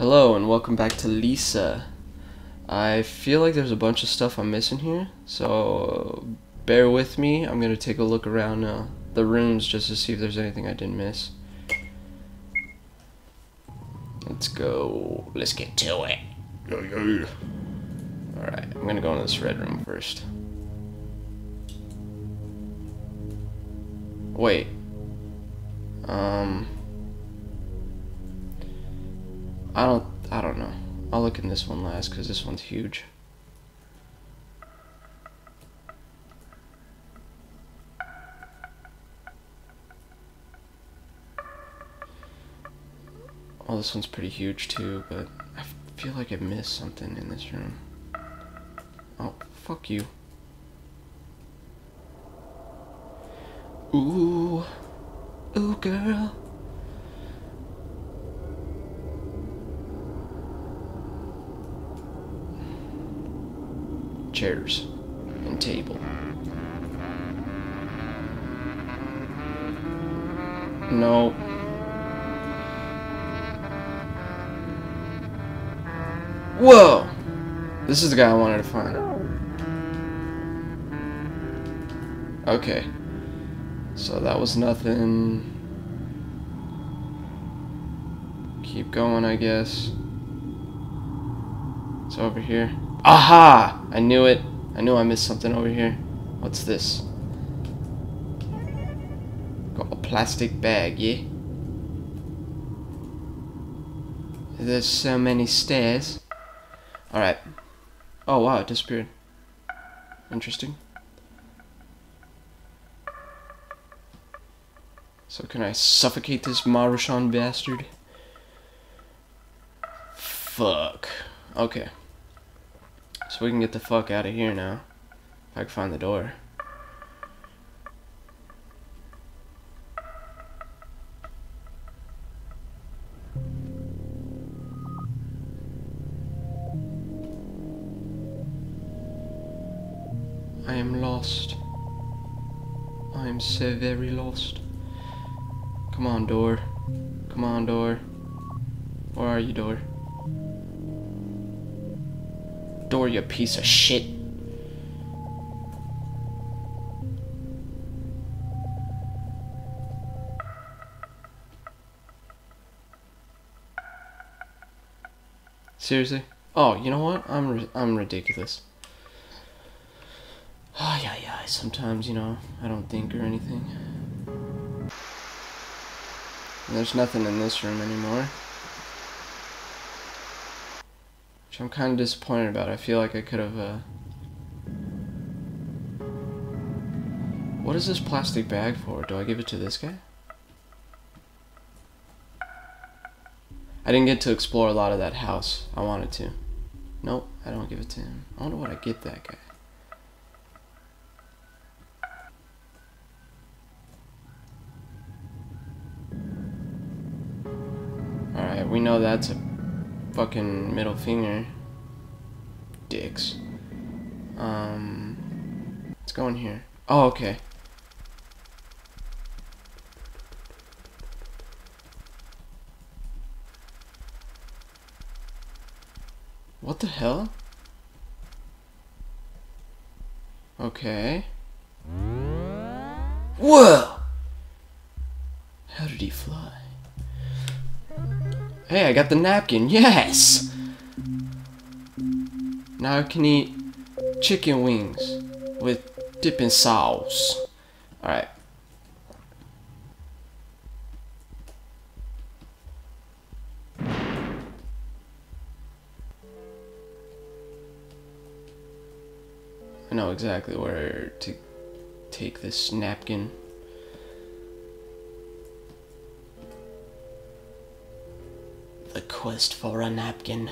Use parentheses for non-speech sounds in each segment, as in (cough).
Hello and welcome back to Lisa. I feel like there's a bunch of stuff I'm missing here, so bear with me. I'm gonna take a look around uh, the rooms just to see if there's anything I didn't miss. Let's go. Let's get to it. Alright, I'm gonna go into this red room first. Wait. Um. I don't. I don't know. I'll look in this one last because this one's huge. Oh, this one's pretty huge too, but I feel like I missed something in this room. Oh, fuck you. Ooh. Ooh, girl. Chairs and table. No. Whoa! This is the guy I wanted to find. Okay. So that was nothing. Keep going, I guess. It's over here. Aha! I knew it. I knew I missed something over here. What's this? Got a plastic bag, yeah? There's so many stairs. Alright. Oh wow, it disappeared. Interesting. So can I suffocate this Marushan bastard? Fuck. Okay. So we can get the fuck out of here now. If I can find the door. I am lost. I am so very lost. Come on, door. Come on, door. Where are you, door? Door, you piece of shit. Seriously? Oh, you know what? I'm I'm ridiculous. Ah, yeah, yeah. Sometimes, you know, I don't think or anything. There's nothing in this room anymore. I'm kind of disappointed about. It. I feel like I could have, uh... What is this plastic bag for? Do I give it to this guy? I didn't get to explore a lot of that house. I wanted to. Nope, I don't give it to him. I wonder what I get that guy. Alright, we know that's a fucking middle finger. Dicks. Um, let's go in here. Oh, okay. What the hell? Okay. Whoa! How did he fly? Hey, I got the napkin. Yes! Now I can eat chicken wings with dipping sauce. Alright. I know exactly where to take this napkin. The quest for a napkin.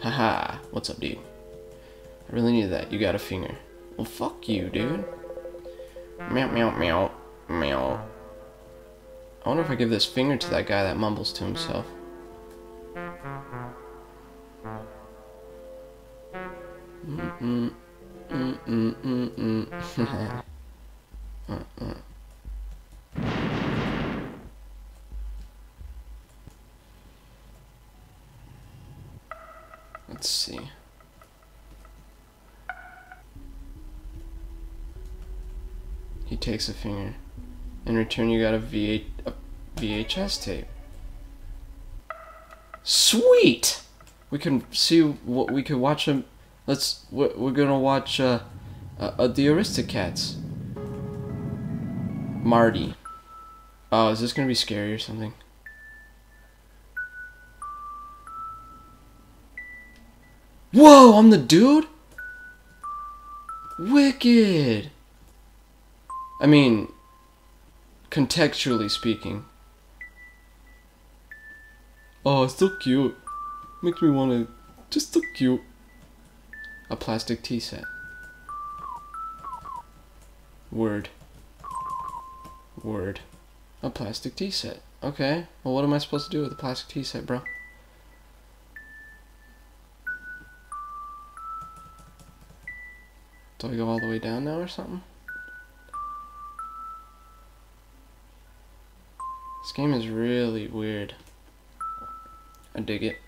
Haha, what's up, dude? I really need that. You got a finger. Well, fuck you, dude. Meow, meow, meow, meow. I wonder if I give this finger to that guy that mumbles to himself. Mm-mm. Mm-mm, mm-mm. uh-uh. (laughs) Let's see. He takes a finger. In return, you got a, VH a VHS tape. Sweet! We can see what we could watch them. Let's. We're, we're gonna watch uh, uh, uh, the Aristocats. Marty. Oh, is this gonna be scary or something? Whoa, I'm the dude? Wicked. I mean, contextually speaking. Oh, it's so cute. Makes me want to. Just so cute. A plastic tea set. Word. Word. A plastic tea set. Okay. Well, what am I supposed to do with a plastic tea set, bro? Do I go all the way down now or something? This game is really weird. I dig it.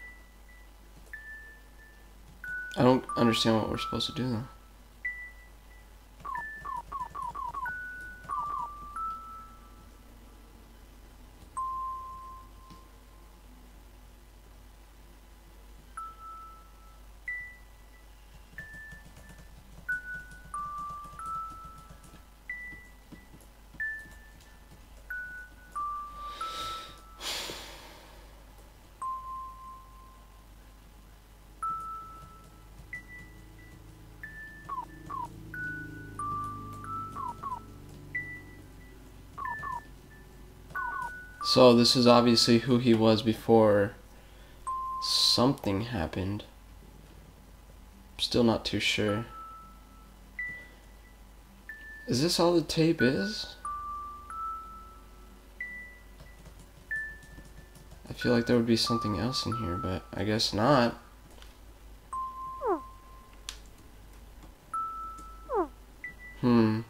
I don't understand what we're supposed to do though. So this is obviously who he was before something happened. Still not too sure. Is this all the tape is? I feel like there would be something else in here, but I guess not. Hmm.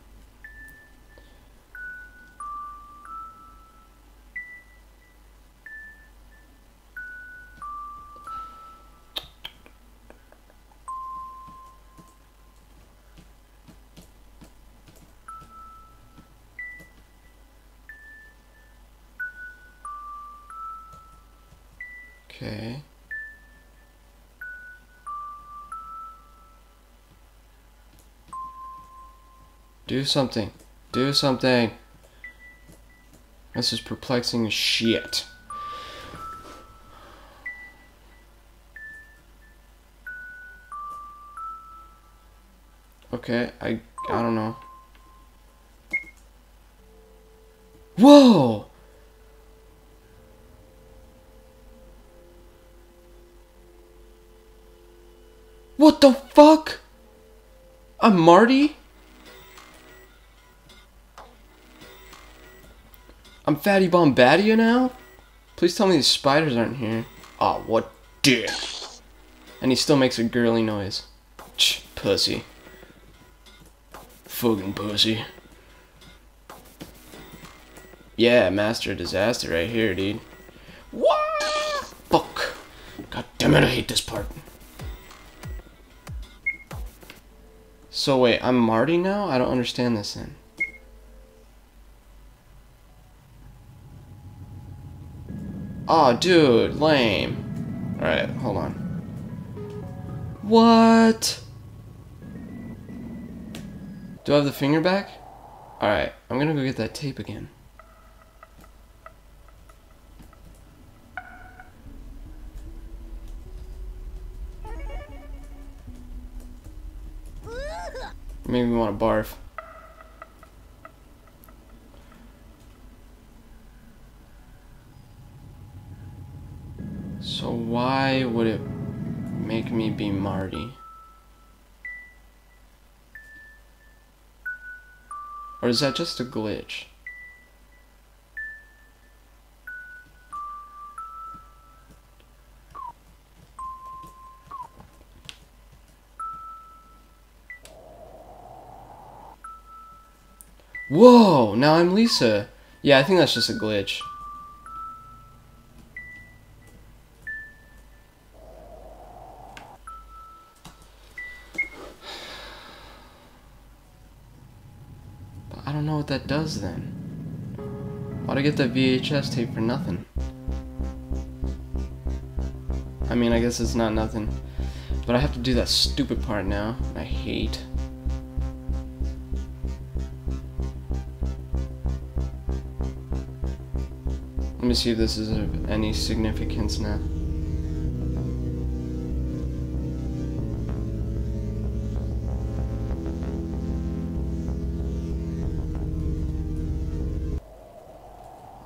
Okay. Do something. Do something. This is perplexing as shit. Okay, I I don't know. Whoa! What the fuck? Marty? I'm Fatty Bombadia now? Please tell me these spiders aren't here. Aw, oh, what dick. And he still makes a girly noise. Ch, pussy. Fucking pussy. Yeah, master disaster right here, dude. What? Fuck. God damn it, I hate this part. So wait, I'm Marty now? I don't understand this then. oh, dude, lame. Alright, hold on. What? Do I have the finger back? Alright, I'm gonna go get that tape again. Maybe me want to barf. So why would it make me be Marty? Or is that just a glitch? Whoa, now I'm Lisa. Yeah, I think that's just a glitch. I don't know what that does then. Why'd I get that VHS tape for nothing? I mean, I guess it's not nothing. But I have to do that stupid part now. I hate. Me see if this is of any significance now.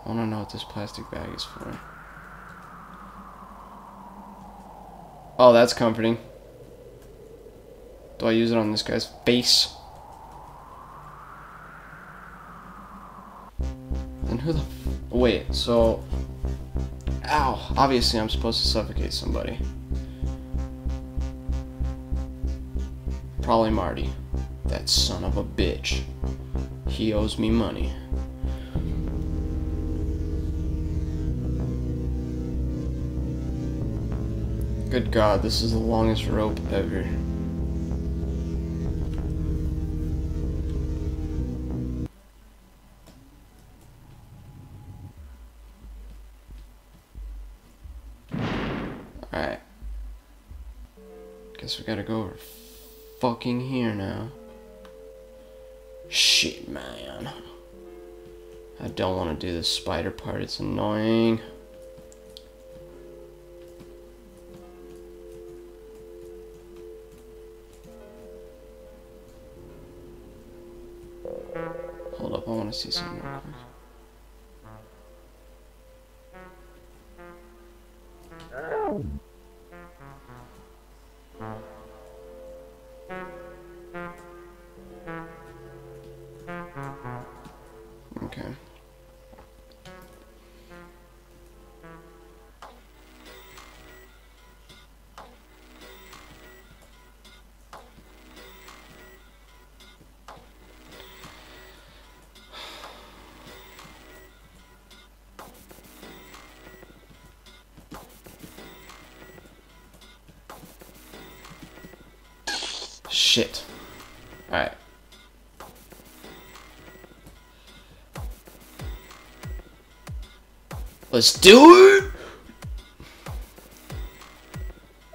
I to know what this plastic bag is for. Oh, that's comforting. Do I use it on this guy's face? Who the Wait, so... Ow! Obviously I'm supposed to suffocate somebody. Probably Marty. That son of a bitch. He owes me money. Good God, this is the longest rope ever. Gotta go over fucking here now. Shit, man. I don't want to do the spider part, it's annoying. Hold up, I want to see something Shit. Alright. Let's do it!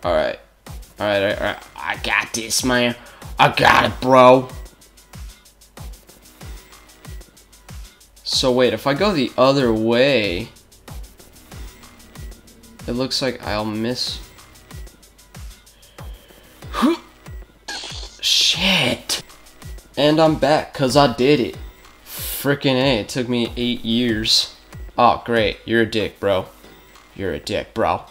Alright. Alright, alright, alright. I got this, man. I got it, bro. So wait, if I go the other way, it looks like I'll miss. And I'm back, cause I did it. Freaking A, it took me eight years. Oh, great. You're a dick, bro. You're a dick, bro.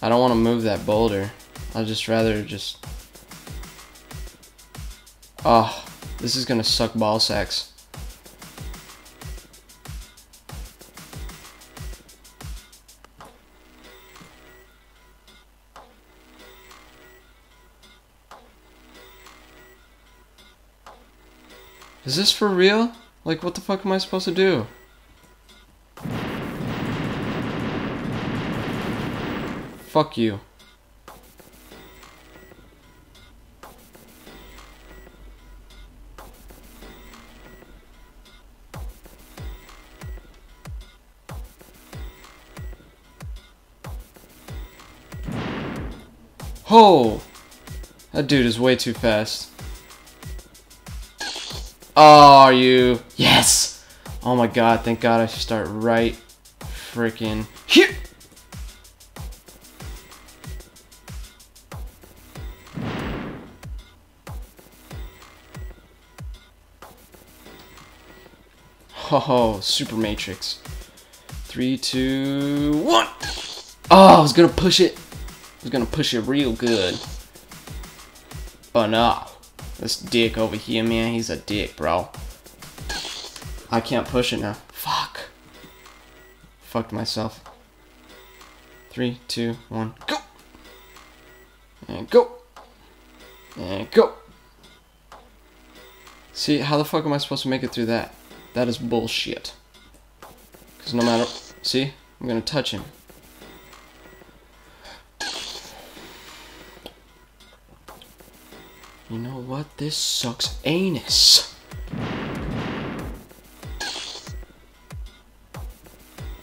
I don't want to move that boulder. I'd just rather just... Oh, this is gonna suck ball sacks. Is this for real? Like, what the fuck am I supposed to do? Fuck you. Oh! That dude is way too fast. Oh, are you? Yes! Oh my god, thank god I should start right freaking here! Oh, Super Matrix. Three, two, one! Oh, I was gonna push it. I was gonna push it real good. But no. This dick over here, man, he's a dick, bro. I can't push it now. Fuck. Fucked myself. Three, two, one, go! And go! And go! See, how the fuck am I supposed to make it through that? That is bullshit. Because no matter... See? I'm gonna touch him. This sucks anus.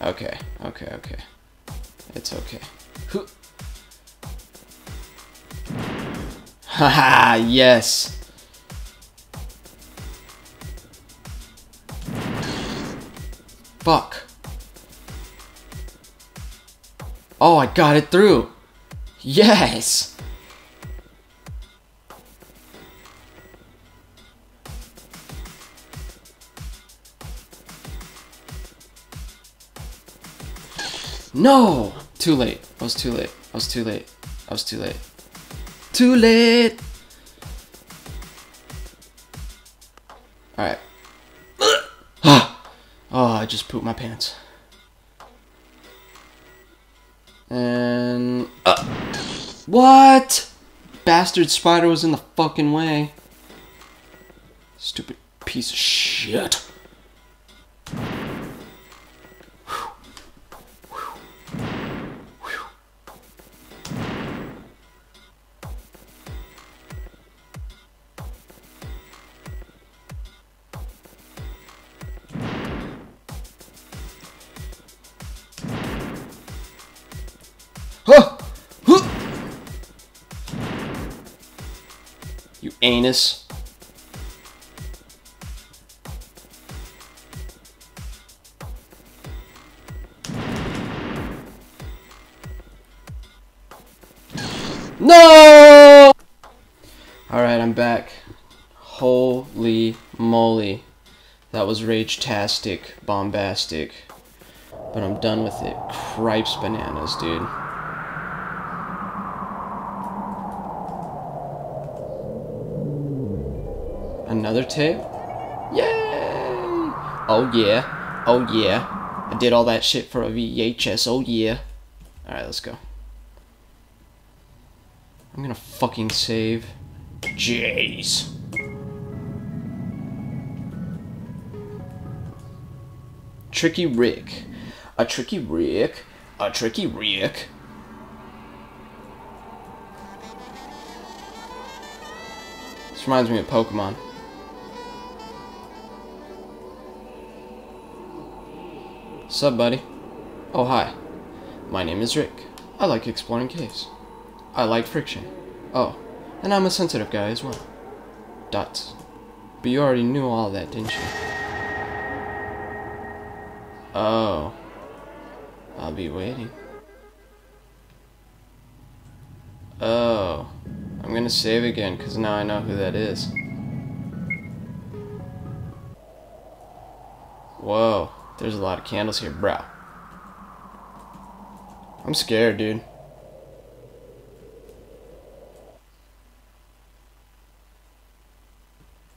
Okay, okay, okay. It's okay. Haha, yes. Fuck. Oh, I got it through. Yes. No! Too late. I was too late. I was too late. I was too late. Too late! Alright. oh, I just pooped my pants. And... Uh, what? Bastard spider was in the fucking way. Stupid piece of shit. Anus. No! Alright, I'm back. Holy moly. That was rage-tastic, bombastic. But I'm done with it. Cripes bananas, dude. Another tape? Yay! Oh yeah. Oh yeah. I did all that shit for a VHS. Oh yeah. Alright, let's go. I'm gonna fucking save. Jeez. Tricky Rick. A tricky Rick. A tricky Rick. This reminds me of Pokemon. Sup, buddy? Oh, hi. My name is Rick. I like exploring caves. I like friction. Oh, and I'm a sensitive guy as well. Dots. But you already knew all that, didn't you? Oh. I'll be waiting. Oh. I'm gonna save again, because now I know who that is. Whoa. There's a lot of candles here, bro. I'm scared, dude.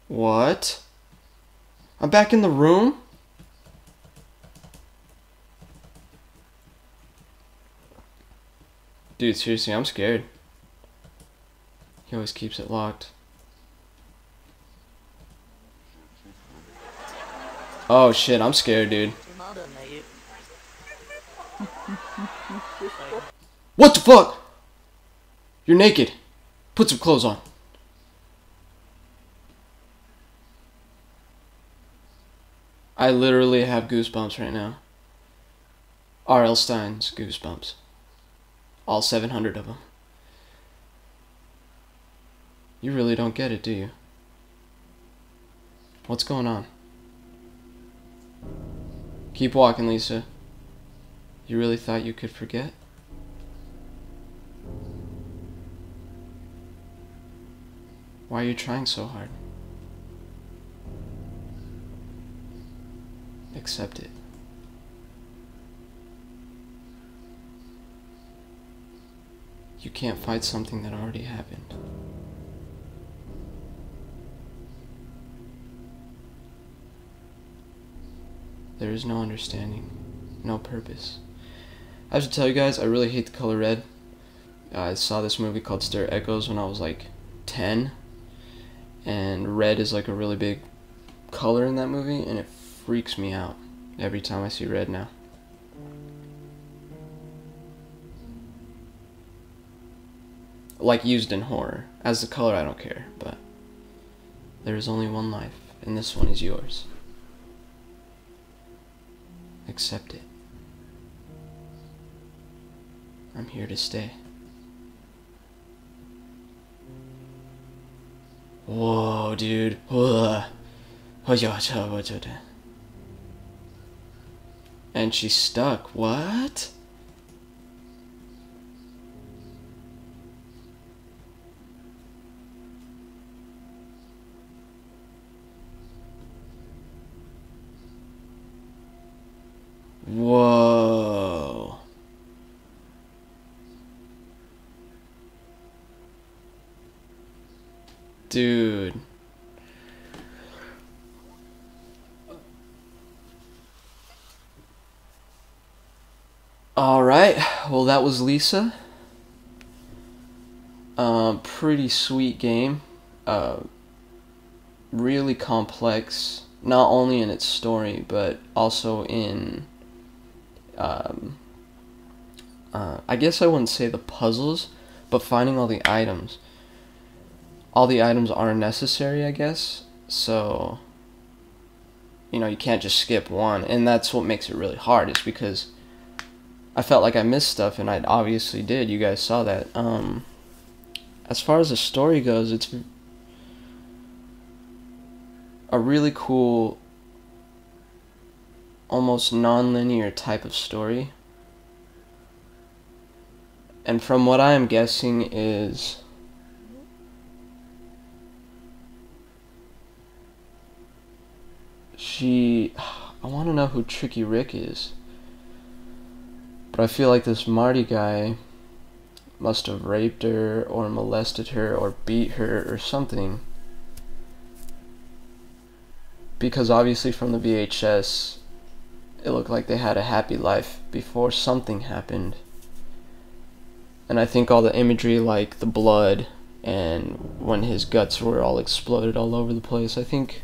What? I'm back in the room? Dude, seriously, I'm scared. He always keeps it locked. Oh shit, I'm scared, dude. (laughs) What the fuck? You're naked. Put some clothes on. I literally have goosebumps right now. R.L. Stine's goosebumps. All 700 of them. You really don't get it, do you? What's going on? Keep walking, Lisa. You really thought you could forget? Why are you trying so hard? Accept it. You can't fight something that already happened. There is no understanding, no purpose. I have to tell you guys, I really hate the color red. I saw this movie called Stir Echoes when I was like 10, and red is like a really big color in that movie, and it freaks me out every time I see red now. Like used in horror. As the color, I don't care, but there is only one life, and this one is yours. Accept it. I'm here to stay. Whoa, dude. Whoa. And she's stuck. What? Whoa. Dude. Alright, well, that was Lisa. Um, pretty sweet game. Uh, really complex, not only in its story, but also in. Um, uh, I guess I wouldn't say the puzzles, but finding all the items. All the items are necessary, I guess. So, you know, you can't just skip one. And that's what makes it really hard, is because I felt like I missed stuff, and I obviously did. You guys saw that. Um, as far as the story goes, it's a really cool, almost non-linear type of story. And from what I am guessing is she (sighs) I want to know who Tricky Rick is. But I feel like this Marty guy must have raped her or molested her or beat her or something. Because obviously from the VHS, it looked like they had a happy life before something happened. And I think all the imagery, like the blood and when his guts were all exploded all over the place, I think.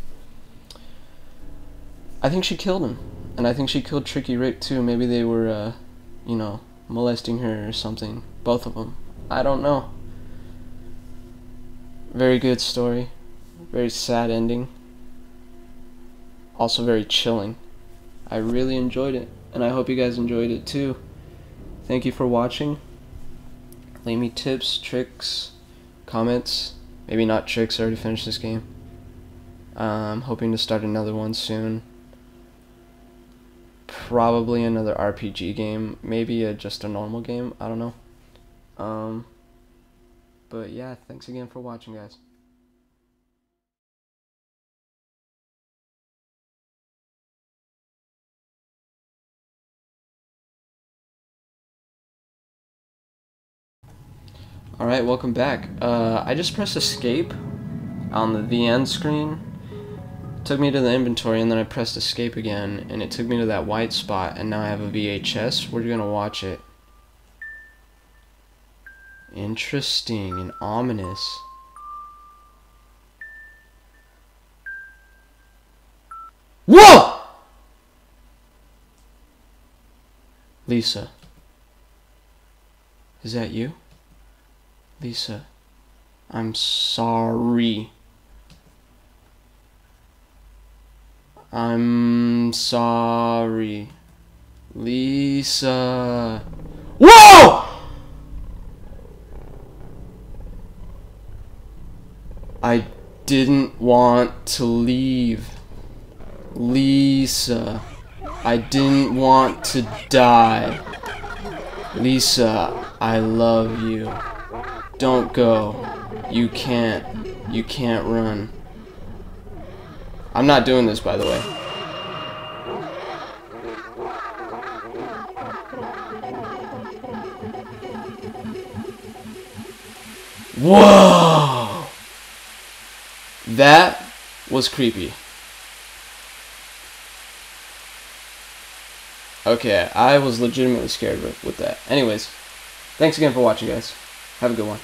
I think she killed him. And I think she killed Tricky Rick too. Maybe they were. Uh, you know, molesting her or something. Both of them. I don't know. Very good story. Very sad ending. Also very chilling. I really enjoyed it. And I hope you guys enjoyed it too. Thank you for watching. Leave me tips, tricks, comments. Maybe not tricks, I already finished this game. I'm hoping to start another one soon probably another RPG game, maybe a, just a normal game. I don't know. Um, but yeah, thanks again for watching, guys. Alright, welcome back. Uh, I just pressed escape on the, end screen took me to the inventory and then I pressed escape again and it took me to that white spot and now I have a VHS. We're gonna watch it. Interesting and ominous. Whoa! Lisa. Is that you? Lisa. I'm sorry. I'm sorry. Lisa. Whoa! I didn't want to leave. Lisa. I didn't want to die. Lisa, I love you. Don't go. You can't. You can't run. I'm not doing this, by the way. Whoa! That was creepy. Okay, I was legitimately scared with, with that. Anyways, thanks again for watching, guys. Have a good one.